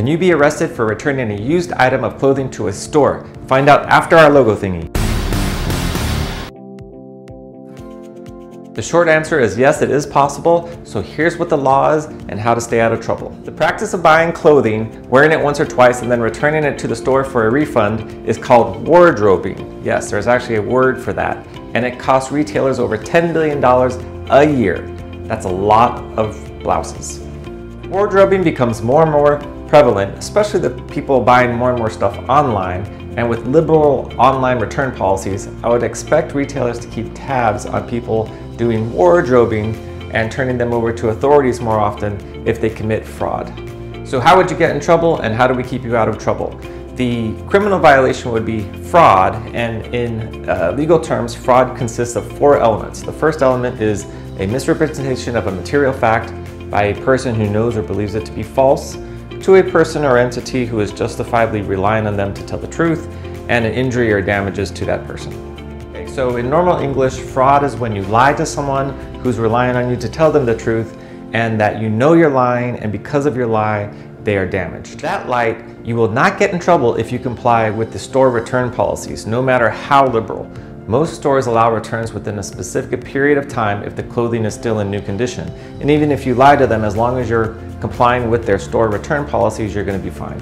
Can you be arrested for returning a used item of clothing to a store? Find out after our logo thingy. The short answer is yes, it is possible, so here's what the law is and how to stay out of trouble. The practice of buying clothing, wearing it once or twice, and then returning it to the store for a refund is called wardrobing. Yes, there's actually a word for that, and it costs retailers over $10 billion a year. That's a lot of blouses. Wardrobing becomes more and more prevalent, especially the people buying more and more stuff online, and with liberal online return policies, I would expect retailers to keep tabs on people doing wardrobing and turning them over to authorities more often if they commit fraud. So how would you get in trouble and how do we keep you out of trouble? The criminal violation would be fraud and in uh, legal terms, fraud consists of four elements. The first element is a misrepresentation of a material fact by a person who knows or believes it to be false to a person or entity who is justifiably relying on them to tell the truth and an injury or damages to that person. So in normal English, fraud is when you lie to someone who's relying on you to tell them the truth and that you know you're lying and because of your lie, they are damaged. That light, you will not get in trouble if you comply with the store return policies, no matter how liberal. Most stores allow returns within a specific period of time if the clothing is still in new condition. And even if you lie to them, as long as you're complying with their store return policies, you're gonna be fine.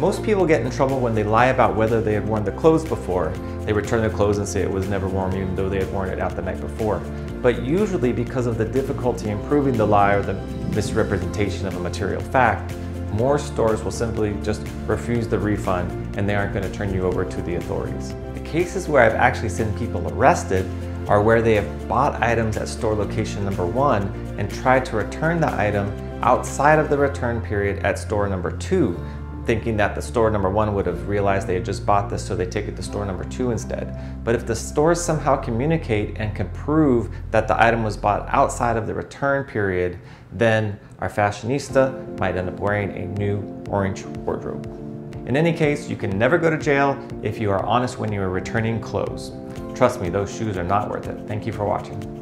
Most people get in trouble when they lie about whether they had worn the clothes before. They return the clothes and say it was never worn even though they had worn it out the night before. But usually because of the difficulty in proving the lie or the misrepresentation of a material fact, more stores will simply just refuse the refund and they aren't going to turn you over to the authorities. The cases where I've actually seen people arrested are where they have bought items at store location number one and tried to return the item outside of the return period at store number two thinking that the store number one would have realized they had just bought this so they take it to store number two instead. But if the stores somehow communicate and can prove that the item was bought outside of the return period, then our fashionista might end up wearing a new orange wardrobe. In any case, you can never go to jail if you are honest when you are returning clothes. Trust me, those shoes are not worth it. Thank you for watching.